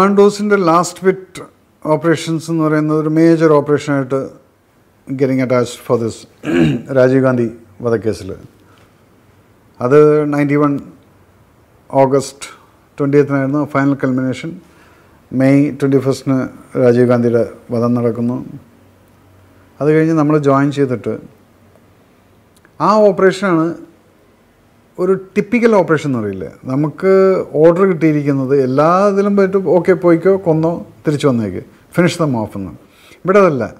കമാൻഡോസിന്റെ last bit operations എന്ന് പറയുന്നത് ഒരു major ഓപ്പറേഷനായിട്ട് getting attached for this Rajiv Gandhi വധക്കേസിൽ അത് നയന്റി വൺ ഓഗസ്റ്റ് ട്വന്റിയത്തിനായിരുന്നു ഫൈനൽ കൽമിനേഷൻ മെയ് ട്വന്റി ഫസ്റ്റിന് രാജീവ് ഗാന്ധിയുടെ വധം നടക്കുന്നു. അത് കഴിഞ്ഞ് നമ്മൾ ജോയിൻ ചെയ്തിട്ട് ആ ഓപ്പറേഷനാണ് ഒരു ടിപ്പിക്കൽ ഓപ്പറേഷൻ എന്ന് പറയില്ലേ നമുക്ക് ഓർഡർ കിട്ടിയിരിക്കുന്നത് എല്ലാ ഇതിലും പോയിട്ട് ഓക്കെ പോയിക്കോ കൊന്നോ തിരിച്ചു വന്നേക്ക്. ഫിനിഷ് ദം ഓഫ് എന്ന്. ഇവിടെ അതല്ല.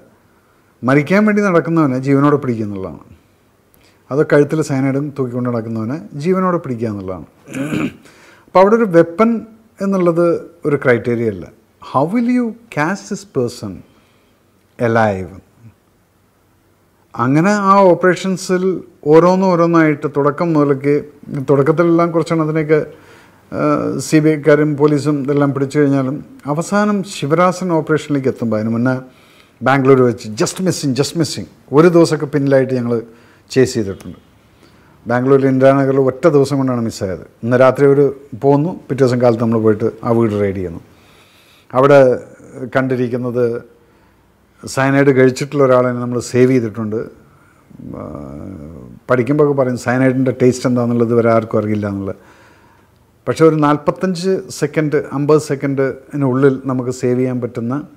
മരിക്കാൻ വേണ്ടി നടക്കുന്നവനെ ജീവനോടെ പിടിക്കുക എന്നുള്ളതാണ്. അത് കഴുത്തിൽ സൈനൈഡും തൂക്കിക്കൊണ്ട് നടക്കുന്നവനെ ജീവനോടെ പിടിക്കുക എന്നുള്ളതാണ്. അപ്പോൾ അവിടെ ഒരു വെപ്പൺ എന്നുള്ളത് ഒരു ക്രൈറ്റീരിയ അല്ല. How will you cast this person alive അങ്ങനെ ആ ഓപ്പറേഷൻസിൽ ഓരോന്നും ഓരോന്നായിട്ട് തുടക്കം മുതലേക്ക് തുടക്കത്തിലെല്ലാം കുറച്ചാണ് അതിനെയൊക്കെ സി ബി ഐക്കാരും പോലീസും ഇതെല്ലാം പിടിച്ചു കഴിഞ്ഞാലും അവസാനം ശിവരാസൻ ഓപ്പറേഷനിലേക്ക് എത്തുമ്പോൾ അതിന് മുന്നേ ബാംഗ്ലൂർ വെച്ച് ജസ്റ്റ് മിസ്സിങ് ജസ്റ്റ് മിസ്സിങ് ഒരു ദിവസമൊക്കെ പിന്നിലായിട്ട് ഞങ്ങൾ ചേസ് ചെയ്തിട്ടുണ്ട്. ബാംഗ്ലൂരിൽ ഇന്ദിരാനഗറിൽ ഒറ്റ ദിവസം കൊണ്ടാണ് മിസ്സായത് ഇന്ന് രാത്രി ഒരു പോന്നു പിറ്റേ ദിവസം കാലത്ത് നമ്മൾ പോയിട്ട് ആ വീട് റൈഡ് ചെയ്യുന്നു. അവിടെ കണ്ടിരിക്കുന്നത് സയനൈഡ് കഴിച്ചിട്ടുള്ള ഒരാളെ നമ്മൾ സേവ് ചെയ്തിട്ടുണ്ട്. പഠിക്കുമ്പോൾ പറയും സയനൈഡിന്റെ ടേസ്റ്റ് എന്താണെന്നുള്ളത് വരെ ആർക്കും അറിയില്ല എന്നുള്ളത്. പക്ഷേ ഒരു നാൽപ്പത്തഞ്ച് സെക്കൻഡ് അമ്പത് സെക്കൻഡിനുള്ളിൽ നമുക്ക് സേവ് ചെയ്യാൻ പറ്റുന്ന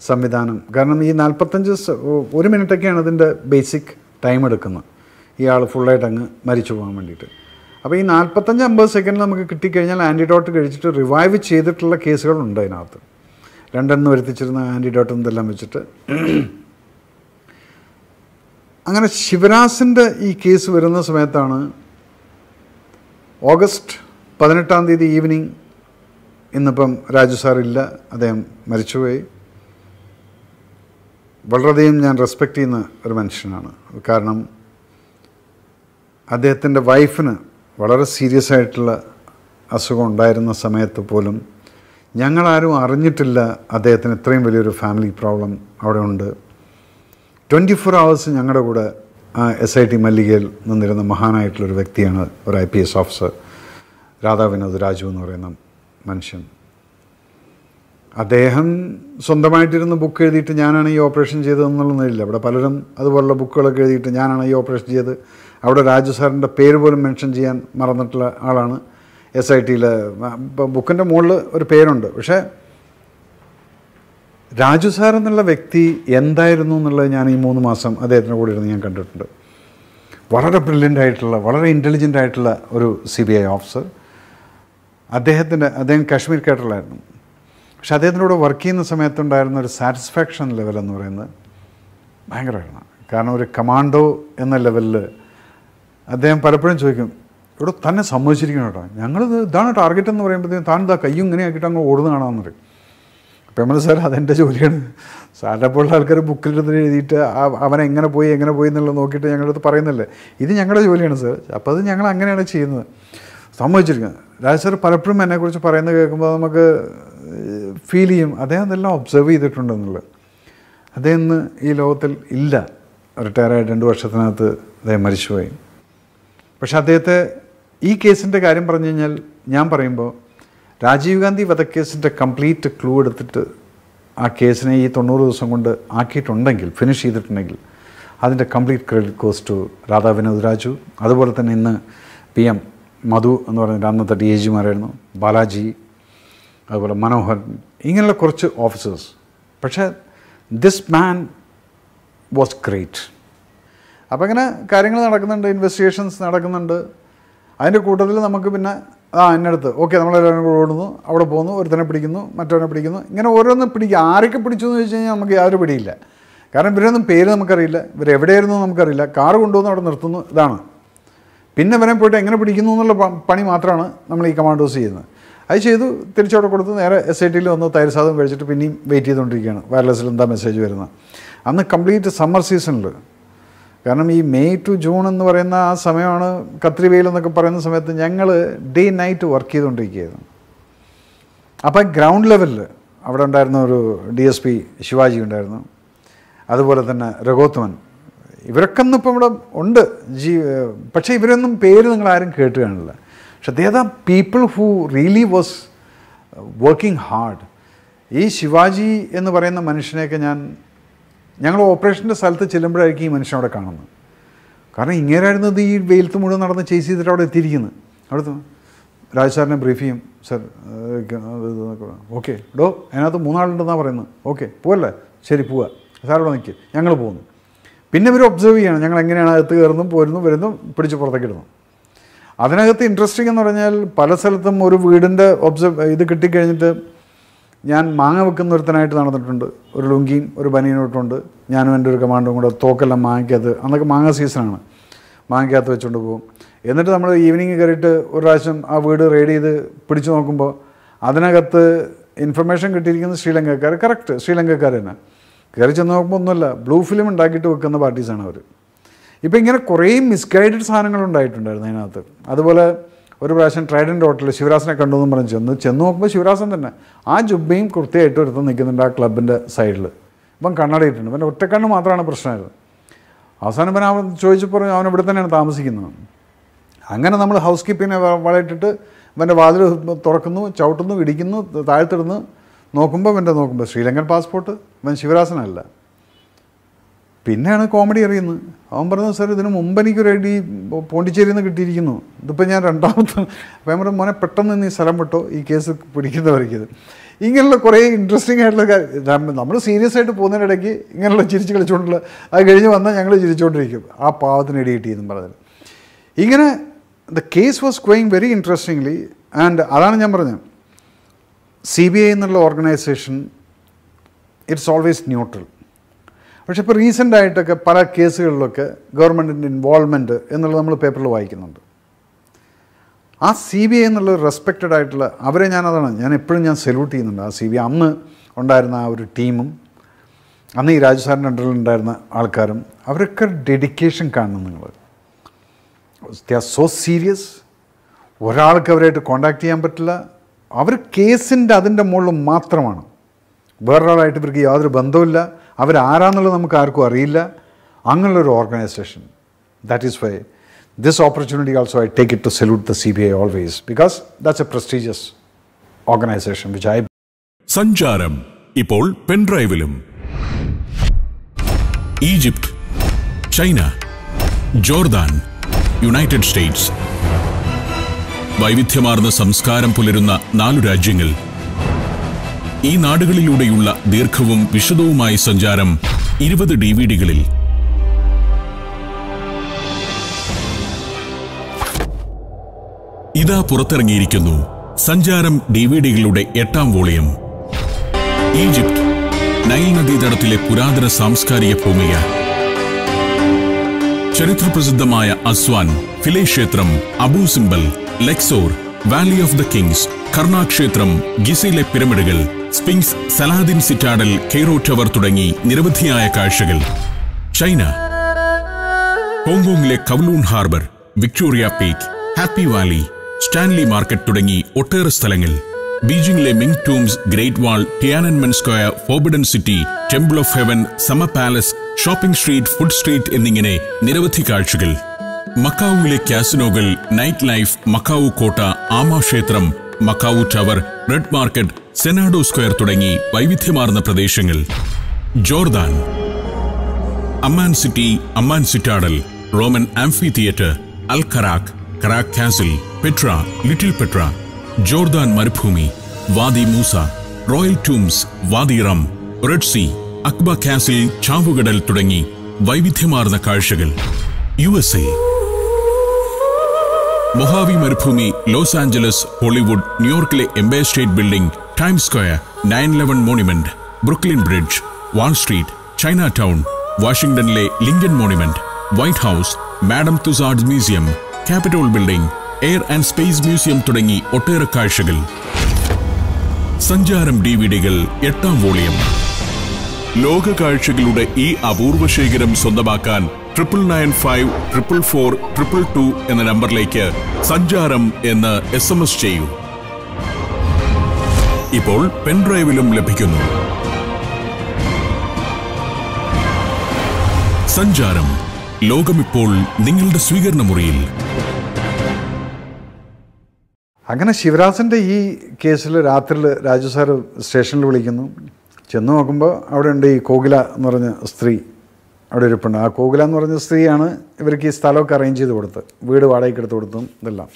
സംവിധാനം. കാരണം ഈ നാൽപ്പത്തഞ്ച് ഒരു മിനിറ്റൊക്കെയാണ് ഇതിന്റെ ബേസിക് ടൈം എടുക്കുന്നത്. ഇയാൾ ഫുള്ളായിട്ട് അങ്ങ് മരിച്ചു പോകാൻ വേണ്ടിയിട്ട്. അപ്പോൾ ഈ നാൽപ്പത്തഞ്ച് അമ്പത് സെക്കൻഡ് നമുക്ക് കിട്ടിക്കഴിഞ്ഞാൽ ആന്റിഡോട്ട് കഴിച്ചിട്ട് റിവൈവ് ചെയ്തിട്ടുള്ള കേസുകളുണ്ട് അതിനകത്ത്. രണ്ടെണ്ണം വരുത്തിച്ചിരുന്ന ആന്റിഡോട്ടും ഇതെല്ലാം വെച്ചിട്ട്. അങ്ങനെ ശിവരാസിന്റെ ഈ കേസ് വരുന്ന സമയത്താണ് ഓഗസ്റ്റ് പതിനെട്ടാം തീയതി ഈവനിങ് ഇന്നിപ്പം രാജു സാറില്ല അദ്ദേഹം മരിച്ചുപോയി. വളരെയധികം ഞാൻ റെസ്പെക്റ്റ് ചെയ്യുന്ന ഒരു മനുഷ്യനാണ്. കാരണം അദ്ദേഹത്തിന്റെ വൈഫിന് വളരെ സീരിയസ് ആയിട്ടുള്ള അസുഖം ഉണ്ടായിരുന്ന സമയത്ത് പോലും ഞങ്ങളാരും അറിഞ്ഞിട്ടില്ല അദ്ദേഹത്തിന് ഇത്രയും വലിയൊരു ഫാമിലി പ്രോബ്ലം അവിടെ ഉണ്ട്. ട്വന്റി ഫോർ അവേഴ്സ് ഞങ്ങളുടെ കൂടെ എസ് ഐ ടി മല്ലികയിൽ നിന്നിരുന്ന മഹാനായിട്ടുള്ളൊരു വ്യക്തിയാണ് ഒരു I P S officer Radha Vinod Raju എന്ന് പറയുന്ന മനുഷ്യൻ. അദ്ദേഹം സ്വന്തമായിട്ടിരുന്ന് ബുക്ക് എഴുതിയിട്ട് ഞാനാണ് ഈ ഓപ്പറേഷൻ ചെയ്തതെന്നുള്ളതില്ല ഇവിടെ പലരും അതുപോലുള്ള ബുക്കുകളൊക്കെ എഴുതിയിട്ട് ഞാനാണ് ഈ ഓപ്പറേഷൻ ചെയ്ത് അവിടെ രാജു സാറിന്റെ പേര് പോലും മെൻഷൻ ചെയ്യാൻ മറന്നിട്ടുള്ള ആളാണ്. എസ് ഐ ടിയിൽ ബുക്കിന്റെ മുകളിൽ ഒരു പേരുണ്ട്. പക്ഷേ രാജു സാർ എന്നുള്ള വ്യക്തി എന്തായിരുന്നു എന്നുള്ളത് ഞാൻ ഈ മൂന്ന് മാസം അദ്ദേഹത്തിന്റെ കൂടെ ഇരുന്ന് ഞാൻ കണ്ടിട്ടുണ്ട്. വളരെ ബ്രില്യന്റ് ആയിട്ടുള്ള വളരെ ഇന്റലിജന്റ് ആയിട്ടുള്ള ഒരു സി ബി ഐ ഓഫീസർ അദ്ദേഹത്തിന്റെ അദ്ദേഹം കാശ്മീർ കേട്ടറിലായിരുന്നു പക്ഷെ അദ്ദേഹത്തിന്റെ കൂടെ വർക്ക് ചെയ്യുന്ന സമയത്തുണ്ടായിരുന്ന ഒരു സാറ്റിസ്ഫാക്ഷൻ ലെവൽ എന്ന് പറയുന്നത് ഭയങ്കരമാണ് കാരണം ഒരു കമാൻഡോ എന്ന ലെവലിൽ അദ്ദേഹം പലപ്പോഴും ചോദിക്കും ഇവിടെ തന്നെ സമ്മതിച്ചിരിക്കണം കേട്ടോ. ഞങ്ങളിത് ഇതാണ് ടാർഗറ്റ് എന്ന് പറയുമ്പോഴത്തേക്കും താൻ ഇതാ കൈ ഇങ്ങനെ ആക്കിയിട്ട് അങ്ങ് ഓടുന്ന കാണാമെന്ന് പറയും അപ്പം നമ്മൾ സാർ അതെന്റെ ജോലിയാണ്. സാറിനെ പോലുള്ള ആൾക്കാർ ബുക്കിലിരുന്ന് എഴുതിയിട്ട് അവൻ എങ്ങനെ പോയി എങ്ങനെ പോയി എന്നുള്ളത് നോക്കിയിട്ട് ഞങ്ങളുടെ അടുത്ത് പറയുന്നില്ലേ? ഇത് ഞങ്ങളുടെ ജോലിയാണ് സാർ. അപ്പോൾ അത് ഞങ്ങൾ അങ്ങനെയാണ് ചെയ്യുന്നത്. സമ്മതിച്ചിരിക്കുന്നത് രാജ് സാർ പലപ്പോഴും എന്നെക്കുറിച്ച് പറയുന്നത് കേൾക്കുമ്പോൾ നമുക്ക് ഫീൽ ചെയ്യും. അദ്ദേഹം അതെല്ലാം ഒബ്സർവ് ചെയ്തിട്ടുണ്ടെന്നുള്ളത് അദ്ദേഹം ഇന്ന് ഈ ലോകത്തിൽ ഇല്ല. റിട്ടയർ റിട്ടയറായി രണ്ട് വർഷത്തിനകത്ത് അദ്ദേഹം മരിച്ചുപോയി. പക്ഷേ അദ്ദേഹത്തെ ഈ കേസിന്റെ കാര്യം പറഞ്ഞു കഴിഞ്ഞാൽ ഞാൻ പറയുമ്പോൾ രാജീവ് ഗാന്ധി വധക്കേസിന്റെ കംപ്ലീറ്റ് ക്ലൂ എടുത്തിട്ട് ആ കേസിനെ ഈ തൊണ്ണൂറ് ദിവസം കൊണ്ട് ആക്കിയിട്ടുണ്ടെങ്കിൽ ഫിനിഷ് ചെയ്തിട്ടുണ്ടെങ്കിൽ അതിന്റെ complete credit goes to Radha Vinod Raju. അതുപോലെ തന്നെ ഇന്ന് പി എം മധു എന്ന് പറയുന്ന അന്നത്തെ ഡി എ ജിമാരായിരുന്നു ബാലാജി അതുപോലെ മനോഹർ ഇങ്ങനെയുള്ള കുറച്ച് ഓഫീസേഴ്സ് പക്ഷേ ദിസ് മാൻ വാസ് ഗ്രേറ്റ് അപ്പോൾ അങ്ങനെ കാര്യങ്ങൾ നടക്കുന്നുണ്ട് ഇൻവെസ്റ്റിഗേഷൻസ് നടക്കുന്നുണ്ട്. അതിന്റെ കൂട്ടത്തിൽ നമുക്ക് പിന്നെ ആ എന്നടുത്ത് ഓക്കെ നമ്മളെല്ലാവരും കൂടെ ഓടുന്നു. അവിടെ പോകുന്നു. ഒരുത്തനെ പിടിക്കുന്നു മറ്റവനെ പിടിക്കുന്നു. ഇങ്ങനെ ഓരോന്ന് പിടിക്കുക ആരൊക്കെ പിടിച്ചു എന്ന് ചോദിച്ചു കഴിഞ്ഞാൽ നമുക്ക് യാതൊരു പിടിയില്ല. കാരണം ഇവരൊന്നും പേര് നമുക്കറിയില്ല. എന്ന് നമുക്കറിയില്ല. കാറ് കൊണ്ടുവന്ന് അവിടെ നിർത്തുന്നു. ഇതാണ്. പിന്നെ ഇവനെ പോയിട്ട് എങ്ങനെ പിടിക്കുന്നു എന്നുള്ള പണി മാത്രമാണ് നമ്മൾ ഈ കമാൻഡോസ് ചെയ്യുന്നത്. അത് ചെയ്തു തിരിച്ചവിടെ കൊടുത്ത് നേരെ എസ് ഐ ടിയിൽ വന്ന് തൈര് സാധനം കഴിച്ചിട്ട് പിന്നെയും വെയിറ്റ് ചെയ്തുകൊണ്ടിരിക്കുകയാണ്. വയർലെസ്സിൽ എന്താ മെസ്സേജ് വരുന്നത്? അന്ന് കംപ്ലീറ്റ് സമ്മർ സീസണിൽ കാരണം ഈ മെയ് ടു ജൂൺ എന്ന് പറയുന്ന ആ സമയമാണ് കത്രി വെയിൽ എന്നൊക്കെ പറയുന്ന സമയത്ത് ഞങ്ങൾ ഡേ നൈറ്റ് വർക്ക് ചെയ്തുകൊണ്ടിരിക്കുകയായിരുന്നു. അപ്പോൾ ഗ്രൗണ്ട് ലെവലിൽ അവിടെ ഉണ്ടായിരുന്ന ഒരു ഡി എസ് പി ശിവാജി ഉണ്ടായിരുന്നു. അതുപോലെ തന്നെ രഘോത്തമൻ. ഇവരൊക്കെ ഒന്നും ഇപ്പം ഇവിടെ ഉണ്ട്. ജീ പക്ഷേ ഇവരൊന്നും പേര് നിങ്ങൾ ആരും കേട്ട് കാണില്ല. പക്ഷെ they are people who really was working hard ഈ ശിവാജി എന്ന് പറയുന്ന മനുഷ്യനെയൊക്കെ ഞാൻ ഞങ്ങൾ ഓപ്പറേഷന്റെ സ്ഥലത്ത് ചെല്ലുമ്പോഴായിരിക്കും ഈ മനുഷ്യൻ അവിടെ കാണുന്നത്. കാരണം ഇങ്ങനെയായിരുന്നു ഇത് ഈ വെയിലത്ത് മുഴുവൻ നടന്ന് ചേസ് ചെയ്തിട്ട് അവിടെ എത്തിയിരിക്കുന്നത്. അവിടുത്തെ രാജ് സാറിനെ ബ്രീഫ് ചെയ്യും. Sir okay. ഡോ അതിനകത്ത് മൂന്നാളുണ്ടെന്നാണ് പറയുന്നത്. ഓക്കെ. പോവല്ലേ? ശരി പോവാ. സാർ അവിടെ നിൽക്കുക ഞങ്ങൾ പോകുന്നു. പിന്നെ ഇവർ ഒബ്സർവ് ചെയ്യണം. ഞങ്ങൾ എങ്ങനെയാണ് അകത്ത് കയറുന്നു പോരുന്നു വരുന്നു പിടിച്ച് പുറത്തേക്ക് ഇടുന്നു. അതിനകത്ത് ഇൻട്രസ്റ്റിംഗ് എന്ന് പറഞ്ഞാൽ പല സ്ഥലത്തും ഒരു വീടിന്റെ ഒബ്സർവ് ഇത് കിട്ടിക്കഴിഞ്ഞിട്ട് ഞാൻ മാങ്ങ വെക്കുന്ന ഒരുത്തനായിട്ട് നടന്നിട്ടുണ്ട്. ഒരു ലുങ്കിയും ഒരു ബനിയനും ഇട്ടുണ്ട് ഞാനും എന്റെ ഒരു കമാൻഡും കൂടെ തോക്കെല്ലാം മാങ്ങയ്ക്കകത്ത് അന്നൊക്കെ മാങ്ങ സീസണാണ്. മാങ്ങയ്ക്കകത്ത് വെച്ചുകൊണ്ട് പോകും. എന്നിട്ട് നമ്മൾ ഈവനിങ് കയറിയിട്ട് ഒരു പ്രാവശ്യം ആ വീട് റെയ്ഡ് ചെയ്ത് പിടിച്ചു നോക്കുമ്പോൾ അതിനകത്ത് ഇൻഫർമേഷൻ കിട്ടിയിരിക്കുന്നത് ശ്രീലങ്കക്കാർ കറക്റ്റ് ശ്രീലങ്കക്കാർ തന്നെ. കയറി ചെന്ന് നോക്കുമ്പോൾ ഒന്നുമല്ല ബ്ലൂ ഫിലിം ഉണ്ടാക്കിയിട്ട് വെക്കുന്ന പാർട്ടീസാണ് അവർ ഇപ്പം ഇങ്ങനെ കുറേ മിസ്ഗൈഡഡ് സാധനങ്ങൾ ഉണ്ടായിട്ടുണ്ടായിരുന്നു അതിനകത്ത്. അതുപോലെ ഒരു പ്രാവശ്യം ട്രൈഡന്റ് ഹോട്ടലിൽ ശിവരാസനെ കണ്ടു എന്ന് പറഞ്ഞ് ചെന്ന്. ചെന്ന് നോക്കുമ്പോൾ ശിവരാസൻ തന്നെ. ആ ജുബയും കൃത്യമായിട്ട് ഒരുത്തം നിൽക്കുന്നുണ്ട് ആ ക്ലബിന്റെ സൈഡിൽ. ഇപ്പം കണ്ണടയിട്ടുണ്ട് പിന്നെ ഒറ്റക്കണ്ണ് മാത്രമാണ് പ്രശ്നമായത്. അവസാനം പിന്നെ അവൻ ചോദിച്ചപ്പോൾ അവൻ ഇവിടെ തന്നെയാണ് താമസിക്കുന്നത്. അങ്ങനെ നമ്മൾ ഹൗസ് കീപ്പിങ്ങിനെ വളയിട്ടിട്ട് ഇവന്റെ വാതിൽ തുറക്കുന്നു ചവിട്ടുന്നു ഇടിക്കുന്നു താഴ്ത്തിടുന്നു. നോക്കുമ്പോൾ ഇവന്റെ നോക്കുമ്പോൾ ശ്രീലങ്കൻ പാസ്പോർട്ട് ഇവൻ ശിവരാസനല്ല. പിന്നെയാണ് കോമഡി അറിയുന്നത്. അവൻ പറഞ്ഞു സാർ ഇതിന് മുമ്പ് എനിക്കൊരു ഐ ഡി പോണ്ടിച്ചേരിയിൽ നിന്ന് കിട്ടിയിരിക്കുന്നു. ഇതിപ്പോൾ ഞാൻ രണ്ടാമത്തെ അപ്പം പറഞ്ഞു മോനെ പെട്ടെന്ന് നീ സ്ഥലം വിട്ടോ ഈ കേസ് പിടിക്കുന്നവർക്കിത് ഇങ്ങനെയുള്ള കുറേ ഇൻട്രസ്റ്റിംഗ് ആയിട്ടുള്ള കാര്യം നമ്മൾ സീരിയസ് ആയിട്ട് പോകുന്നതിനിടയ്ക്ക് ഇങ്ങനെയുള്ള ചിരിച്ച് കളിച്ചുകൊണ്ടുള്ള അത് കഴിഞ്ഞ് വന്നാൽ ഞങ്ങൾ ചിരിച്ചുകൊണ്ടിരിക്കും ആ പാവത്തിന് ഇടി കിട്ടിയെന്നും പറഞ്ഞത്. ഇങ്ങനെ the case was going very interestingly and അതാണ് ഞാൻ പറഞ്ഞത്. സി ബി ഐ എന്നുള്ള ഓർഗനൈസേഷൻ ഇറ്റ്സ് ഓൾവേസ് ന്യൂട്രൽ പക്ഷെ ഇപ്പോൾ റീസെന്റ് ആയിട്ടൊക്കെ പല കേസുകളിലൊക്കെ ഗവൺമെന്റിന്റെ ഇൻവോൾവ്മെന്റ് എന്നുള്ളത് നമ്മൾ പേപ്പറിൽ വായിക്കുന്നുണ്ട്. ആ സി ബി ഐ എന്നുള്ള റെസ്പെക്റ്റഡ് ആയിട്ടുള്ള അവരെ ഞാനതാണ് ഞാൻ എപ്പോഴും ഞാൻ സല്യൂട്ട് ചെയ്യുന്നുണ്ട്. ആ സി ബി ഐ അന്ന് ഉണ്ടായിരുന്ന ആ ഒരു ടീമും അന്ന് ഈ രാജസാറിന്റെ അണ്ടറിൽ ഉണ്ടായിരുന്ന ആൾക്കാരും അവരൊക്കെ ഡെഡിക്കേഷൻ കാണണം നിങ്ങൾ ദ ആർ സോ സീരിയസ് ഒരാൾക്ക് അവരായിട്ട് കോണ്ടാക്ട് ചെയ്യാൻ പറ്റില്ല. അവർ കേസിന്റെ അതിന്റെ മുകളിൽ മാത്രമാണ്. വേറൊരാളായിട്ട് ഇവർക്ക് യാതൊരു ബന്ധവുമില്ല. അവരാരാന്നുള്ളത് നമുക്ക് ആർക്കും അറിയില്ല അങ്ങനെയുള്ളൊരു organisation that is why this opportunity also I take it to salute the C B I always because that's a prestigious organisation which I സഞ്ചാരം ഇപ്പോൾ പെൻഡ്രൈവിലും. Egypt China Jordan United States. വൈവിധ്യമാർന്ന സംസ്കാരം പുലരുന്ന നാലു രാജ്യങ്ങൾ ഈ നാടുകളിലൂടെയുള്ള ദീർഘവും വിശദവുമായ സഞ്ചാരം ഇരുപത് ഡി വി ഡികളിൽ ഇതാ പുറത്തിറങ്ങിയിരിക്കുന്നു സഞ്ചാരം ഡി വി ഡികളുടെ എട്ടാം വോളിയം. ഈജിപ്ത് നൈൽ നദീതടത്തിലെ പുരാതന സാംസ്കാരിക ഭൂമിക. ചരിത്രപ്രസിദ്ധമായ അസ്വാൻ ഫിലേ ക്ഷേത്രം Abu Simbel Luxor valley of the kings Karnak ക്ഷേത്രം ഗിസയിലെ പിരമിഡുകൾ sphinx Saladin citadel Cairo tower തുടങ്ങി നിരവധിയായ കാഴ്ചകൾ. China. ഹോങ്കോങ്ങിലെ Kowloon Harbour Victoria Peak Happy Valley Stanley Market തുടങ്ങി ഒട്ടേറെ സ്ഥലങ്ങൾ. ബീജിംഗിലെ Ming Tombs Great Wall Tiananmen Square Forbidden City Temple of Heaven Summer Palace shopping street food street എന്നിങ്ങനെ നിരവധി കാഴ്ചകൾ. മക്കാവുവിലെ കാസിനോകൾ നൈറ്റ് ലൈഫ് മക്കാവു കോട്ട ആമാ ക്ഷേത്രം Macau Tower Red Market Senado square തുടങ്ങി വൈവിധ്യമാർന്ന പ്രദേശങ്ങൾ. Jordan Amman city Amman citadel Roman amphitheatre Al Karak Karak castle Petra little Petra Jordan മരുഭൂമി Wadi Musa Royal Tombs Wadi Rum Red Sea Aqaba Castle ചാവുകടൽ തുടങ്ങി വൈവിധ്യമാർന്ന കാഴ്ചകൾ. U S A. Mojave മരുഭൂമി Los Angeles Hollywood ന്യൂയോർക്കിലെ Empire State Building Time Square nine eleven monument Brooklyn Bridge Wall Street Chinatown വാഷിംഗ്ടണിലെ Lincoln monument White House Madame Tussauds museum Capitol Building Air and space museum തുടങ്ങി ഒട്ടേറെ കാഴ്ചകൾ. സഞ്ചാരം D V ഡികൾ എട്ടാം volume. ലോക കാഴ്ചകളുടെ ഈ അപൂർവ ശേഖരം സ്വന്തമാക്കാൻ triple nine five triple four triple two എന്ന നമ്പറിലേക്ക് സഞ്ചാരം എന്ന് എസ് എം എസ് ചെയ്യൂ. ഇപ്പോൾ പെൻഡ്രൈവിലും ലഭിക്കുന്നു. സഞ്ചാരം. ലോകമിപ്പോൾ നിങ്ങളുടെ സ്വീകരണ മുറിയിൽ. അങ്ങനെ ശിവരാജന്റെ ഈ കേസിൽ രാത്രിയിൽ രാജു സാർ സ്റ്റേഷനിൽ വിളിക്കുന്നു. ചെന്ന് നോക്കുമ്പോൾ അവിടെ ഉണ്ട് ഈ കോകില എന്ന് പറഞ്ഞ സ്ത്രീ. അവിടെ ഇരിപ്പുണ്ട്. ആ കോകില എന്ന് പറഞ്ഞ സ്ത്രീയാണ് ഇവർക്ക് ഈ സ്ഥലമൊക്കെ അറേഞ്ച് ചെയ്ത് കൊടുത്ത്. വീട് വാടകയ്ക്ക് എടുത്ത് കൊടുത്തും ഇതെല്ലാം.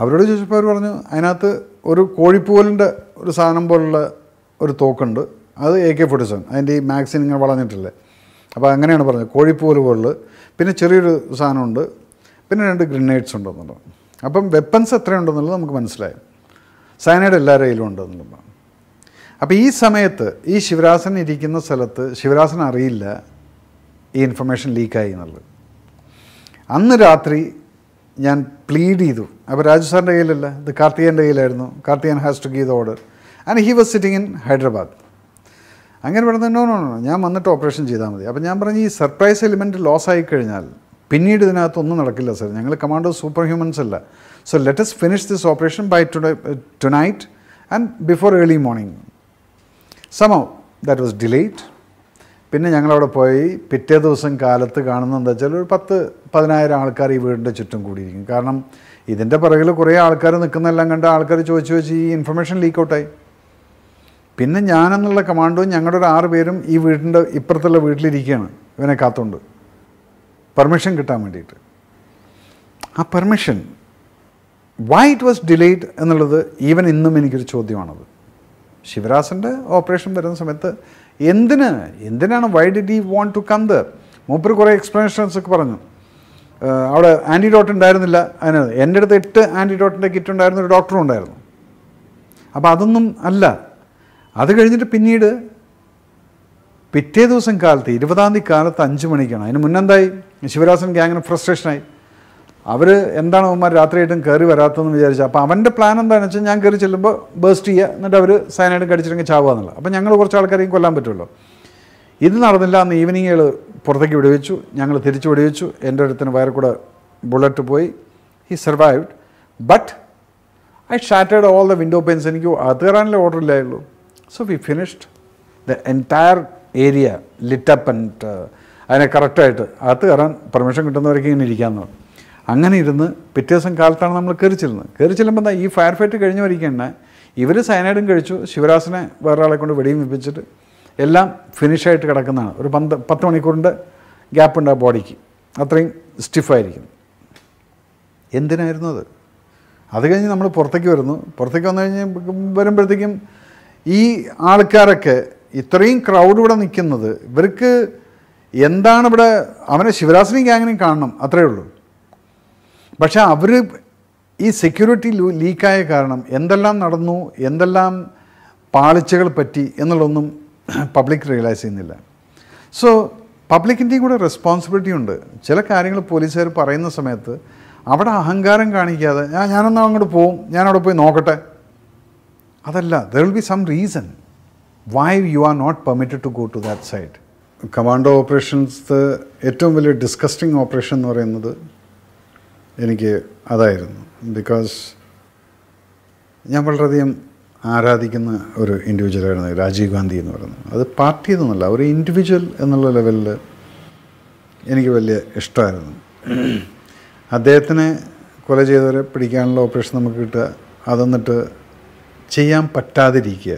അവരോട് ചോദിച്ചപ്പോൾ അവർ പറഞ്ഞു അതിനകത്ത് ഒരു കോഴിപ്പൂവലിന്റെ ഒരു സാധനം പോലുള്ള ഒരു തോക്കുണ്ട്. അത് എ കെ ഫോർട്ടി സെവൻ അതിന്റെ ഈ മാക്സിൻ ഇങ്ങനെ വളഞ്ഞിട്ടില്ലേ? അപ്പോൾ അങ്ങനെയാണ് പറഞ്ഞത്. കോഴിപ്പൂവൽ പോലുള്ള. പിന്നെ ചെറിയൊരു സാധനമുണ്ട്. പിന്നെ രണ്ട് ഗ്രനേഡ്സ് ഉണ്ടെന്നുള്ളത്. അപ്പം വെപ്പൺസ് എത്രയുണ്ടെന്നുള്ളത് നമുക്ക് മനസ്സിലായി. സയനൈഡ് എല്ലാവരുടെ കയ്യിലും ഉണ്ടെന്നുള്ളത്. അപ്പോൾ ഈ സമയത്ത് ഈ ശിവരാസൻ ഇരിക്കുന്ന സ്ഥലത്ത് ശിവരാസൻ അറിയില്ല ഈ ഇൻഫർമേഷൻ ലീക്കായി എന്നുള്ളത്. അന്ന് രാത്രി ഞാൻ പ്ലീഡ് ചെയ്തു. അപ്പോൾ രാജു സാറിന്റെ കയ്യിലല്ല ഇത് കാർത്തികന്റെ കയ്യിലായിരുന്നു. Karthikan has to give the order and he was sitting in Hyderabad അങ്ങനെ പറഞ്ഞ നോ നോ നോ ഞാൻ വന്നിട്ട് ഓപ്പറേഷൻ ചെയ്താൽ മതി. അപ്പോൾ ഞാൻ പറഞ്ഞു ഈ സർപ്രൈസ് എലിമെന്റ് ലോസ് ആയി കഴിഞ്ഞാൽ പിന്നീട് ഇതിനകത്തൊന്നും നടക്കില്ല സർ ഞങ്ങൾ കമാൻഡോ സൂപ്പർ ഹ്യൂമൻസ് അല്ല. So let's finish this operation by today tonight and before early morning some that was delayed പിന്നെ ഞങ്ങളവിടെ പോയി പിറ്റേ ദിവസം കാലത്ത് കാണുന്നത് എന്താ വെച്ചാൽ ഒരു പത്ത് പതിനായിരം ആൾക്കാർ ഈ വീടിന്റെ ചുറ്റും കൂടിയിരിക്കും. കാരണം ഇതിന്റെ പിറകിൽ കുറേ ആൾക്കാർ നിൽക്കുന്നതെല്ലാം കണ്ട് ആൾക്കാർ ചോദിച്ചു ചോദിച്ച് ഈ ഇൻഫർമേഷൻ ലീക്ക് ഔട്ടായി. പിന്നെ ഞാനെന്നുള്ള കമാൻഡോ ഞങ്ങളുടെ ഒരു ആറ് പേരും ഈ വീടിന്റെ ഇപ്പുറത്തുള്ള വീട്ടിലിരിക്കുകയാണ്. ഇവനെ കാത്തുകൊണ്ട് പെർമിഷൻ കിട്ടാൻ വേണ്ടിയിട്ട്. ആ permission why it was delayed എന്നുള്ളത് ഈവൻ ഇന്നും എനിക്കൊരു ചോദ്യമാണത്. ശിവരാസന്റെ ഓപ്പറേഷൻ വരുന്ന സമയത്ത് എന്തിന് എന്തിനാണ് why did he want to come there മൂപ്പർ കുറേ എക്സ്പ്ലനേഷൻസ് ഒക്കെ പറഞ്ഞു. അവിടെ ആന്റിഡോട്ട് ഉണ്ടായിരുന്നില്ല. അതിന് എന്റെ അടുത്ത് എട്ട് ആന്റിഡോട്ടിന്റെ കിറ്റ് ഉണ്ടായിരുന്ന ഒരു ഡോക്ടറും ഉണ്ടായിരുന്നു. അപ്പോൾ അതൊന്നും അല്ല. അത് കഴിഞ്ഞിട്ട് പിന്നീട് പിറ്റേ ദിവസം കാലത്ത് ഇരുപതാം തീയതി കാലത്ത് അഞ്ച് മണിക്കാണ്. അതിന് മുന്നെന്തായി? ശിവരാസൻ ഗ്യാങ്ങിന് ഫ്രസ്ട്രേഷനായി അവർ എന്താണ് അവന്മാർ രാത്രിയായിട്ടും കയറി വരാത്തതെന്ന് വിചാരിച്ചു. അപ്പോൾ അവന്റെ പ്ലാൻ എന്താണെന്ന് വെച്ചാൽ ഞാൻ കയറി ചെല്ലുമ്പോൾ ബേസ്റ്റ് ചെയ്യുക എന്നിട്ട് അവർ സൈനായിട്ട് കടിച്ചിട്ടെങ്കിൽ ചാവുക എന്നുള്ളത്. അപ്പോൾ ഞങ്ങൾ കുറച്ച് ആൾക്കാരെയും കൊല്ലാൻ പറ്റുമല്ലോ ഇത് നടന്നില്ല. അന്ന് ഈവനിങ്ങുകൾ പുറത്തേക്ക് വിടുവിച്ചു. ഞങ്ങൾ തിരിച്ചു വിടുവിച്ചു. എന്റെ അടുത്തിന് വയർ കൂടെ ബുള്ളറ്റ് പോയി. He survived but I shattered all the window panes എനിക്ക് അത് കയറാനുള്ള order ഇല്ലായുള്ളൂ so we finished the entire area lit up and അതിനെ കറക്റ്റായിട്ട് അകത്ത് കയറാൻ പെർമിഷൻ കിട്ടുന്നവരൊക്കെ ഇങ്ങനെ ഇരിക്കാമെന്ന് പറഞ്ഞു. അങ്ങനെ ഇരുന്ന് പിറ്റേ ദിവസം കാലത്താണ് നമ്മൾ കയറി ചെല്ലുന്നത്. കയറി ചെല്ലുമ്പോൾ എന്താ ഈ ഫയർ ഫൈറ്റ് കഴിഞ്ഞ് വരികയാണ് ഇവർ സയനൈഡും കഴിച്ചു ശിവരാസിനെ വേറെ ആളെ കൊണ്ട് വെടിയും വിപ്പിച്ചിട്ട് എല്ലാം ഫിനിഷായിട്ട് കിടക്കുന്നതാണ്. ഒരു പന്ത് പത്ത് മണിക്കൂറിന്റെ ഗ്യാപ്പ് ഉണ്ട് ആ ബോഡിക്ക് അത്രയും സ്റ്റിഫായിരിക്കും എന്തിനായിരുന്നു അത്? അത് കഴിഞ്ഞ് നമ്മൾ പുറത്തേക്ക് വരുന്നു. പുറത്തേക്ക് വന്നു കഴിഞ്ഞ് വരുമ്പോഴത്തേക്കും ഈ ആൾക്കാരൊക്കെ ഇത്രയും ക്രൗഡ് ഇവിടെ നിൽക്കുന്നത് ഇവർക്ക് എന്താണ് ഇവിടെ അവനെ ശിവരാസിനെയും ഗ്യാങ്ങിനെയും കാണണം അത്രയേ ഉള്ളൂ. പക്ഷേ അവർ ഈ സെക്യൂരിറ്റി ലീക്കായ കാരണം എന്തെല്ലാം നടന്നു എന്തെല്ലാം പാളിച്ചകൾ പറ്റി എന്നുള്ളതൊന്നും പബ്ലിക് റിയലൈസ് ചെയ്യുന്നില്ല. സോ പബ്ലിക്കിന്റെയും കൂടെ റെസ്പോൺസിബിലിറ്റി ഉണ്ട്. ചില കാര്യങ്ങൾ പോലീസുകാർ പറയുന്ന സമയത്ത് അവിടെ അഹങ്കാരം കാണിക്കാതെ ഞാൻ ഞാനൊന്നും അങ്ങോട്ട് പോവും ഞാനവിടെ പോയി നോക്കട്ടെ. അതല്ല there will be some reason why you are not permitted to go to that side commando operations ഏറ്റവും വലിയ ഡിസ്കസ്റ്റിംഗ് ഓപ്പറേഷൻ എന്ന് പറയുന്നത് എനിക്ക് അതായിരുന്നു. ബിക്കോസ് ഞാൻ വളരെയധികം ആരാധിക്കുന്ന ഒരു ഇൻഡിവിജ്വലായിരുന്നു രാജീവ് ഗാന്ധി എന്ന് പറയുന്നത്. അത് പാർട്ടി എന്നല്ല ഒരു ഇൻഡിവിജ്വൽ എന്നുള്ള ലെവലിൽ എനിക്ക് വലിയ ഇഷ്ടമായിരുന്നു. അദ്ദേഹത്തിനെ കൊല ചെയ്തവരെ പിടിക്കാനുള്ള ഓപ്പറേഷൻ നമുക്ക് കിട്ടുക അതെന്നിട്ട് ചെയ്യാൻ പറ്റാതിരിക്കുക.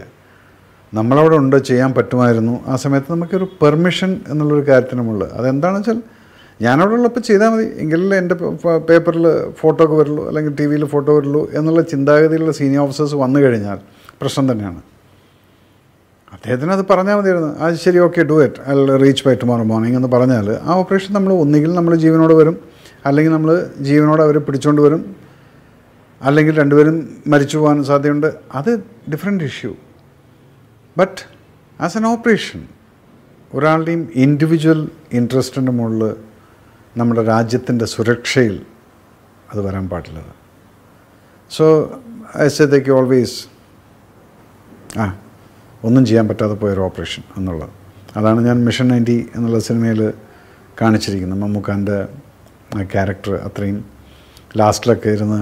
നമ്മളവിടെ ഉണ്ട് ചെയ്യാൻ പറ്റുമായിരുന്നു. ആ സമയത്ത് നമുക്കൊരു പെർമിഷൻ എന്നുള്ളൊരു കാര്യത്തിനുമുള്ളത് അതെന്താണെന്ന് വെച്ചാൽ ഞാനവിടെ ഉള്ളപ്പോൾ ചെയ്താൽ മതി. എങ്കിലല്ലേ എന്റെ പേപ്പറിൽ ഫോട്ടോ ഒക്കെ വരുള്ളൂ അല്ലെങ്കിൽ ടി വിയിൽ ഫോട്ടോ വരുള്ളൂ എന്നുള്ള ചിന്താഗതിയിലുള്ള സീനിയർ ഓഫീസേഴ്സ് വന്നു കഴിഞ്ഞാൽ പ്രശ്നം തന്നെയാണ്. അദ്ദേഹത്തിന് അത് പറഞ്ഞാൽ മതിയായിരുന്നു. അത് ശരി okay do it. I reach by tomorrow morning എന്ന് പറഞ്ഞാൽ ആ ഓപ്പറേഷൻ നമ്മൾ ഒന്നുകിൽ നമ്മൾ ജീവനോട് വരും അല്ലെങ്കിൽ നമ്മൾ ജീവനോട് അവരെ പിടിച്ചുകൊണ്ട് വരും അല്ലെങ്കിൽ രണ്ടുപേരും മരിച്ചു പോകാൻ സാധ്യതയുണ്ട്. അത് different issue but as an operation ഒരാളുടെയും ഇൻഡിവിജ്വൽ ഇൻട്രസ്റ്റിന്റെ മുകളിൽ നമ്മുടെ രാജ്യത്തിന്റെ സുരക്ഷയിൽ അത് വരാൻ പാടില്ലത്. സോ ഐ ഐസത്തേക്ക് ഓൾവേസ് ആ ഒന്നും ചെയ്യാൻ പറ്റാതെ പോയൊരു ഓപ്പറേഷൻ എന്നുള്ളത്. അതാണ് ഞാൻ മിഷൻ നയന്റി എന്നുള്ള സിനിമയിൽ കാണിച്ചിരിക്കുന്നത്. മമ്മൂക്കാന്റെ ക്യാരക്ടർ അത്രയും ലാസ്റ്റിലൊക്കെ ഇരുന്ന്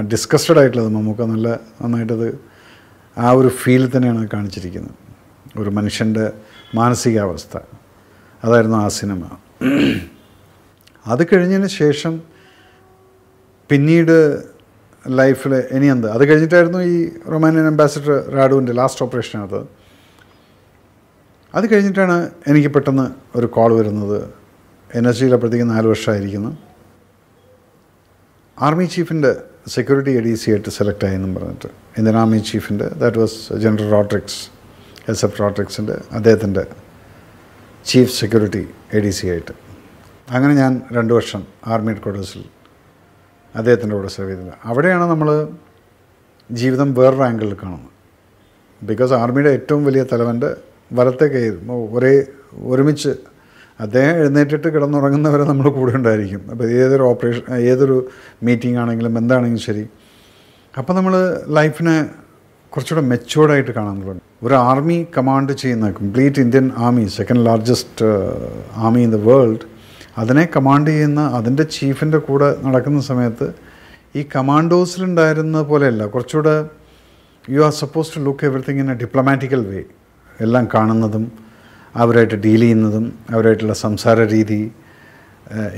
ഡിസ്കസ്റ്റഡ് ആയിട്ടുള്ളത് മമ്മൂക്ക നല്ല നന്നായിട്ടത് ആ ഒരു ഫീൽ തന്നെയാണ് കാണിച്ചിരിക്കുന്നത്. ഒരു മനുഷ്യന്റെ മാനസികാവസ്ഥ. അതായിരുന്നു ആ സിനിമ. അത് കഴിഞ്ഞതിന് ശേഷം പിന്നീട് ലൈഫിൽ ഇനി എന്ത്? അത് കഴിഞ്ഞിട്ടായിരുന്നു ഈ റൊമാനിയൻ അംബാസിഡർ റാഡുവിന്റെ ലാസ്റ്റ് ഓപ്പറേഷൻ അത് അത് കഴിഞ്ഞിട്ടാണ് എനിക്ക് പെട്ടെന്ന് ഒരു കോൾ വരുന്നത്. എൻ എസ് ജിയിലപ്പോഴത്തേക്ക് നാല് വർഷമായിരിക്കുന്നു. ആർമി ചീഫിന്റെ സെക്യൂരിറ്റി എ ഡി സി ആയിട്ട് സെലക്ട് ആയെന്നും പറഞ്ഞിട്ട്. Indian army ചീഫിന്റെ that was General Rodrigues S F റോട്രിക്സിന്റെ അദ്ദേഹത്തിന്റെ chief security A D C ആയിട്ട്. അങ്ങനെ ഞാൻ രണ്ട് വർഷം ആർമി ഹെഡ് ക്വാർട്ടേഴ്സിൽ അദ്ദേഹത്തിന്റെ കൂടെ സെർവ് ചെയ്തത് അവിടെയാണ് നമ്മൾ ജീവിതം വേറൊരു ആംഗിളിൽ കാണുന്നത്. ബിക്കോസ് ആർമിയുടെ ഏറ്റവും വലിയ തലവന്റെ വലത്തെ കൈ ഒരേ ഒരുമിച്ച് അദ്ദേഹം എഴുന്നേറ്റിട്ട് കിടന്നുറങ്ങുന്നവരെ നമ്മൾ കൂടെ ഉണ്ടായിരിക്കും. അപ്പോൾ ഏതൊരു ഓപ്പറേഷൻ ഏതൊരു മീറ്റിംഗ് ആണെങ്കിലും എന്താണെങ്കിലും ശരി. അപ്പോൾ നമ്മൾ ലൈഫിനെ കുറച്ചുകൂടെ മെച്ചുവേർഡായിട്ട് കാണാൻ ഒരു ആർമി കമാൻഡ് ചെയ്യുന്ന complete Indian army second largest army in the world അതിനെ കമാൻഡ് ചെയ്യുന്ന അതിന്റെ ചീഫിന്റെ കൂടെ നടക്കുന്ന സമയത്ത് ഈ കമാൻഡോസിലുണ്ടായിരുന്ന പോലെയല്ല. കുറച്ചുകൂടെ you are suppose to look everything in a diplomatical way എല്ലാം കാണുന്നതും അവരായിട്ട് ഡീൽ ചെയ്യുന്നതും അവരായിട്ടുള്ള സംസാര രീതി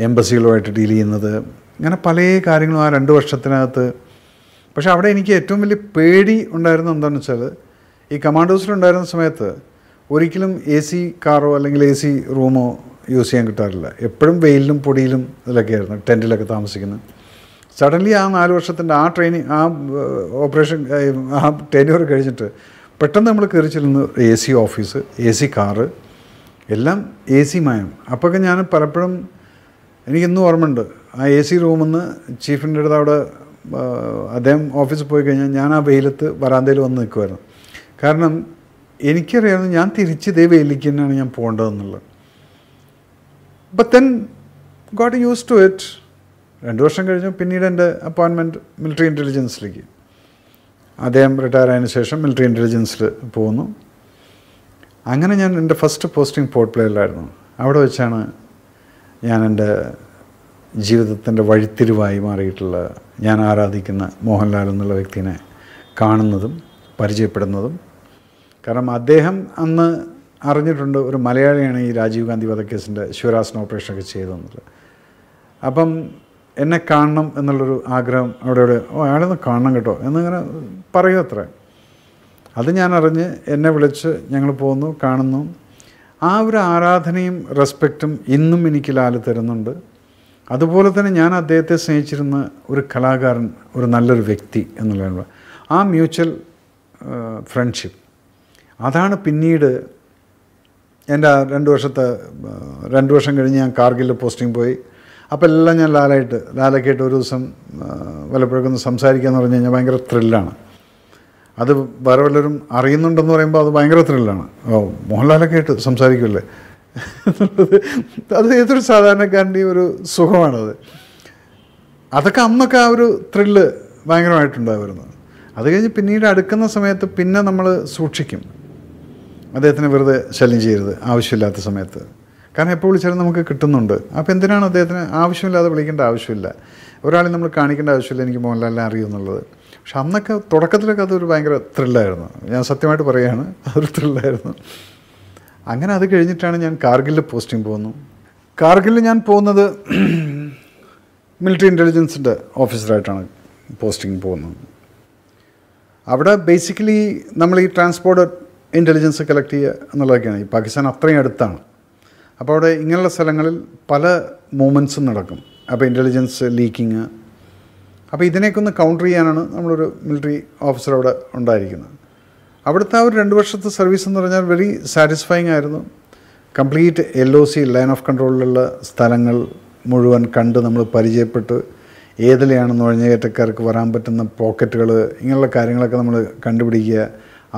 എംബസികളുമായിട്ട് ഡീൽ ചെയ്യുന്നത് ഇങ്ങനെ പല കാര്യങ്ങളും ആ രണ്ട് വർഷത്തിനകത്ത്. പക്ഷേ അവിടെ എനിക്ക് ഏറ്റവും വലിയ പേടി ഉണ്ടായിരുന്നത് എന്താണെന്ന് വെച്ചാൽ ഈ കമാൻഡോസിലുണ്ടായിരുന്ന സമയത്ത് ഒരിക്കലും എ സി കാറോ അല്ലെങ്കിൽ എ സി റൂമോ യൂസ് ചെയ്യാൻ കിട്ടാറില്ല. എപ്പോഴും വെയിലിലും പൊടിയിലും ഇതിലൊക്കെയായിരുന്നു ടെന്റിലൊക്കെ താമസിക്കുന്നത്. സഡൻലി ആ നാല് വർഷത്തിന്റെ ആ ട്രെയിനിങ് ആ ഓപ്പറേഷൻ ആ ടെന്യൂർ കഴിഞ്ഞിട്ട് പെട്ടെന്ന് നമ്മൾ കയറി ചെല്ലുന്നു A C office A C car എല്ലാം എ സി മയം അപ്പോഴൊക്കെ ഞാൻ പലപ്പോഴും എനിക്കിന്നും ഓർമ്മയുണ്ട് ആ എ സി റൂമിൽ നിന്ന് ചീഫിന്റെ അടുത്ത് അവിടെ അദ്ദേഹം ഓഫീസിൽ പോയി കഴിഞ്ഞാൽ ഞാൻ ആ വെയിലത്ത് വരാന്തയിൽ വന്ന് നിൽക്കുമായിരുന്നു കാരണം എനിക്കറിയാമായിരുന്നു ഞാൻ തിരിച്ച് ഇതേ വെയിലേക്ക് തന്നെയാണ് ഞാൻ പോകേണ്ടതെന്നുള്ളത്. But then got use to it രണ്ട് വർഷം കഴിഞ്ഞു. പിന്നീട് എന്റെ അപ്പോയിൻമെന്റ് മിലിറ്ററി ഇന്റലിജൻസിലേക്ക് അദ്ദേഹം റിട്ടയർ ആയതിനു ശേഷം മിലിറ്ററി ഇന്റലിജൻസിൽ പോകുന്നു. അങ്ങനെ ഞാൻ എന്റെ ഫസ്റ്റ് പോസ്റ്റിംഗ് പോർട്ട് പ്ലേയിലായിരുന്നു അവിടെ വെച്ചാണ് ഞാൻ എന്റെ ജീവിതത്തിന്റെ വഴിത്തിരിവായി മാറിയിട്ടുള്ള ഞാൻ ആരാധിക്കുന്ന മോഹൻലാൽ എന്നുള്ള വ്യക്തിനെ കാണുന്നതും പരിചയപ്പെടുന്നതും. കാരണം അദ്ദേഹം അന്ന് അറിഞ്ഞിട്ടുണ്ട് ഒരു മലയാളിയാണ് ഈ രാജീവ് ഗാന്ധി വധക്കേസിന്റെ ശിവരാസന ഓപ്പറേഷനൊക്കെ ചെയ്തതെന്നുള്ളത്. അപ്പം എന്നെ കാണണം എന്നുള്ളൊരു ആഗ്രഹം അവിടെ അവിടെ ഓ അയാളൊന്ന് കാണണം കേട്ടോ എന്നിങ്ങനെ പറയൂ അത്ര. അത് ഞാൻ അറിഞ്ഞ് എന്നെ വിളിച്ച് ഞങ്ങൾ പോകുന്നു കാണുന്നു. ആ ഒരു ആരാധനയും റെസ്പെക്റ്റും ഇന്നും എനിക്ക് ലാൽ തരുന്നുണ്ട്. അതുപോലെ തന്നെ ഞാൻ അദ്ദേഹത്തെ സ്നേഹിച്ചിരുന്ന ഒരു കലാകാരൻ ഒരു നല്ലൊരു വ്യക്തി എന്നുള്ളതാണ്. ആ മ്യൂച്വൽ ഫ്രണ്ട്ഷിപ്പ്. അതാണ് പിന്നീട് എന്റെ രണ്ട് വർഷത്തെ രണ്ട് വർഷം കഴിഞ്ഞ് ഞാൻ കാർഗിൽ പോസ്റ്റിംഗ് പോയി. അപ്പോൾ എല്ലാം ഞാൻ ലാലായിട്ട് ലാലക്കായിട്ട് ഒരു ദിവസം വല്ലപ്പോഴൊക്കെ സംസാരിക്കുക എന്ന് പറഞ്ഞു കഴിഞ്ഞാൽ ഭയങ്കര ത്രില്ലാണ് അത് വേറെ വല്ലവരും അറിയുന്നുണ്ടെന്ന് പറയുമ്പോൾ അത് ഭയങ്കര ത്രില്ലാണ് ഓ മോഹൻലാലൊക്കെ ആയിട്ട് സംസാരിക്കുമല്ലേ? അത് ഏതൊരു സാധാരണക്കാരന്റെയും ഒരു സുഖമാണത്. അതൊക്കെ അന്നൊക്കെ ആ ഒരു ത്രില്ല് ഭയങ്കരമായിട്ടുണ്ടായിരുന്നു. അത് കഴിഞ്ഞ് പിന്നീട് അടുക്കുന്ന സമയത്ത് പിന്നെ നമ്മൾ സൂക്ഷിക്കും. അദ്ദേഹത്തിന് വെറുതെ ശല്യം ചെയ്യരുത് ആവശ്യമില്ലാത്ത സമയത്ത്. കാരണം എപ്പോൾ വിളിച്ചാലും നമുക്ക് കിട്ടുന്നുണ്ട്. അപ്പോൾ എന്തിനാണ് അദ്ദേഹത്തിന് ആവശ്യമില്ലാതെ വിളിക്കേണ്ട ആവശ്യമില്ല? ഒരാളെ നമ്മൾ കാണിക്കേണ്ട ആവശ്യമില്ല എനിക്ക് മോഹൻലാലിനെ അറിയുമെന്നുള്ളത്. പക്ഷെ അന്നൊക്കെ തുടക്കത്തിലൊക്കെ അതൊരു ഭയങ്കര ത്രില്ലായിരുന്നു ഞാൻ സത്യമായിട്ട് പറയുകയാണ് അതൊരു ത്രില്ലായിരുന്നു അങ്ങനെ അത് കഴിഞ്ഞിട്ടാണ് ഞാൻ കാർഗിലിൽ പോസ്റ്റിംഗ് പോകുന്നു. കാർഗിലിൽ ഞാൻ പോകുന്നത് മിലിറ്ററി ഇന്റലിജൻസിന്റെ ഓഫീസറായിട്ടാണ് പോസ്റ്റിംഗ് പോകുന്നത്. അവിടെ ബേസിക്കലി നമ്മൾ ഈ ട്രാൻസ്പോർട്ട് ഇന്റലിജൻസ് കളക്ട് ചെയ്യുക എന്നുള്ളതൊക്കെയാണ്. ഈ പാകിസ്ഥാൻ അത്രയും അടുത്താണ്. അപ്പോൾ അവിടെ ഇങ്ങനെയുള്ള സ്ഥലങ്ങളിൽ പല മൂമെന്റ്സും നടക്കും. അപ്പോൾ ഇന്റലിജൻസ് ലീക്കിങ് അപ്പോൾ ഇതിനെയൊക്കെ ഒന്ന് കൗണ്ടർ ചെയ്യാനാണ് നമ്മളൊരു മിലിറ്ററി ഓഫീസർ അവിടെ ഉണ്ടായിരിക്കുന്നത്. അവിടുത്തെ ആ ഒരു രണ്ട് വർഷത്തെ സർവീസ് എന്ന് പറഞ്ഞാൽ വെരി സാറ്റിസ്ഫൈങ് ആയിരുന്നു. Complete L O C line of കൺട്രോളിലുള്ള സ്ഥലങ്ങൾ മുഴുവൻ കണ്ട് നമ്മൾ പരിചയപ്പെട്ട് ഏതിലെയാണ് നുഴഞ്ഞുകയറ്റക്കാർക്ക് വരാൻ പറ്റുന്ന പോക്കറ്റുകൾ ഇങ്ങനെയുള്ള കാര്യങ്ങളൊക്കെ നമ്മൾ കണ്ടുപിടിക്കുക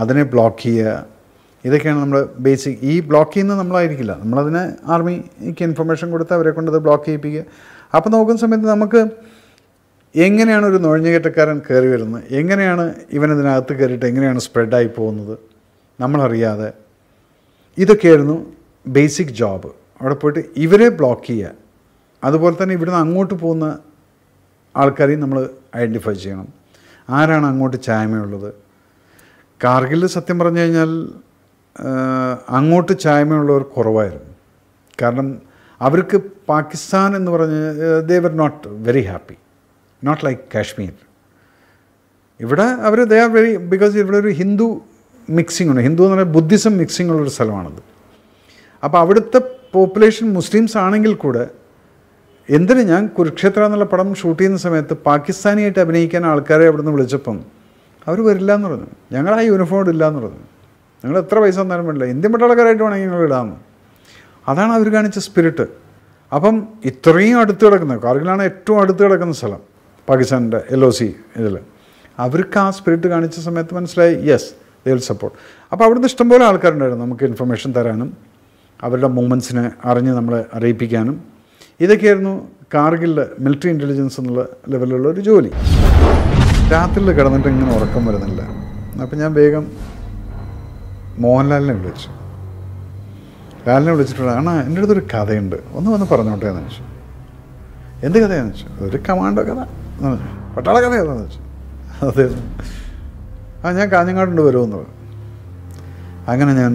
അതിനെ ബ്ലോക്ക് ചെയ്യുക. ഇതൊക്കെയാണ് നമ്മൾ ബേസിക് ഈ ബ്ലോക്ക് ചെയ്യുന്നത് നമ്മളായിരിക്കില്ല. നമ്മളതിനെ ആർമിക്ക് ഇൻഫർമേഷൻ കൊടുത്ത് അവരെ കൊണ്ട് അത് ബ്ലോക്ക് ചെയ്യിപ്പിക്കുക. അപ്പോൾ നോക്കുന്ന സമയത്ത് നമുക്ക് എങ്ങനെയാണ് ഒരു നുഴഞ്ഞുകയറ്റക്കാരൻ കയറി വരുന്നത്? എങ്ങനെയാണ് ഇവനതിനകത്ത് കയറിയിട്ട് എങ്ങനെയാണ് സ്പ്രെഡായി പോകുന്നത്? നമ്മളറിയാതെ. ഇതൊക്കെയായിരുന്നു ബേസിക് ജോബ് അവിടെ പോയിട്ട് ഇവരെ ബ്ലോക്ക് ചെയ്യുക. അതുപോലെ തന്നെ ഇവിടുന്ന് അങ്ങോട്ട് പോകുന്ന ആൾക്കാരെയും നമ്മൾ ഐഡന്റിഫൈ ചെയ്യണം. ആരാണ് അങ്ങോട്ട് ചായ്മയുള്ളത്? കാർഗിലിൽ സത്യം പറഞ്ഞു കഴിഞ്ഞാൽ അങ്ങോട്ട് ചായ്മയുള്ളവർ കുറവായിരുന്നു. കാരണം അവർക്ക് പാകിസ്ഥാൻ എന്ന് പറഞ്ഞ് they were not very happy not like Kashmir ഇവിടെ അവർ ദേ ആർ വെരി ബിക്കോസ് ഇവിടെ ഒരു ഹിന്ദു മിക്സിംഗ് ഉണ്ട്. ഹിന്ദു എന്ന് പറഞ്ഞാൽ ബുദ്ധിസം മിക്സിംഗ് ഉള്ളൊരു സ്ഥലമാണത്. അപ്പോൾ അവിടുത്തെ പോപ്പുലേഷൻ മുസ്ലിംസ് ആണെങ്കിൽ കൂടെ എന്തിനു ഞാൻ കുരുക്ഷേത്ര എന്നുള്ള പടം ഷൂട്ട് ചെയ്യുന്ന സമയത്ത് പാകിസ്ഥാനിയായിട്ട് അഭിനയിക്കാൻ ആൾക്കാരെ അവിടുന്ന് വിളിച്ചപ്പം അവർ വരില്ല എന്ന് പറഞ്ഞു. ഞങ്ങൾ ആ യൂണിഫോം ഇടില്ല എന്ന് പറഞ്ഞു. ഞങ്ങൾ എത്ര പൈസ തന്നാലും വേണ്ടില്ല ഇന്ത്യൻ പട്ടാളക്കാരായിട്ട് വേണമെങ്കിൽ ഞങ്ങൾ ഇടാമെന്ന് അതാണ് അവർ കാണിച്ച സ്പിരിറ്റ് അപ്പം ഇത്രയും അടുത്ത് കിടക്കുന്നത് കാർഗിലാണ് ഏറ്റവും അടുത്ത് കിടക്കുന്ന സ്ഥലം പാകിസ്ഥാന്റെ എൽ ഒ സി ഇതിൽ അവർക്ക് ആ സ്പിരിറ്റ് കാണിച്ച സമയത്ത് മനസ്സിലായി യെസ് ദേ വിൽ സപ്പോർട്ട് അപ്പോൾ അവിടുന്ന് ഇഷ്ടംപോലെ ആൾക്കാരുണ്ടായിരുന്നു നമുക്ക് ഇൻഫർമേഷൻ തരാനും അവരുടെ മൂമെന്റ്സിനെ അറിഞ്ഞ് നമ്മളെ അറിയിപ്പിക്കാനും. ഇതൊക്കെയായിരുന്നു കാർഗിലിൽ മിലിറ്ററി ഇന്റലിജൻസ് എന്നുള്ള ലെവലിലുള്ള ഒരു ജോലി. രാത്രിയിൽ കിടന്നിട്ട് ഇങ്ങനെ ഉറക്കം വരുന്നില്ല. അപ്പം ഞാൻ വേഗം മോഹൻലാലിനെ വിളിച്ചു. ലാലിനെ വിളിച്ചിട്ടുണ്ട് ആണ് എന്റെ അടുത്തൊരു കഥയുണ്ട്. ഒന്ന് വന്ന് പറഞ്ഞോട്ടെ എന്ന് വെച്ചു എന്ത് കഥയാണെന്ന് വെച്ചു ഒരു കമാൻഡോ കഥ? എന്ന്. പട്ടാള കഥയാണെന്ന് വെച്ചു അതെ. ആ ഞാൻ കാഞ്ഞങ്ങാട്ടുണ്ട് വരുമെന്ന് പറഞ്ഞു. അങ്ങനെ ഞാൻ